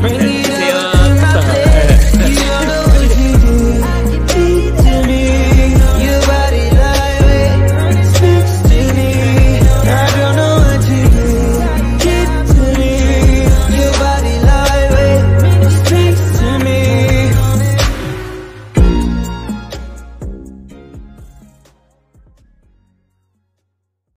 the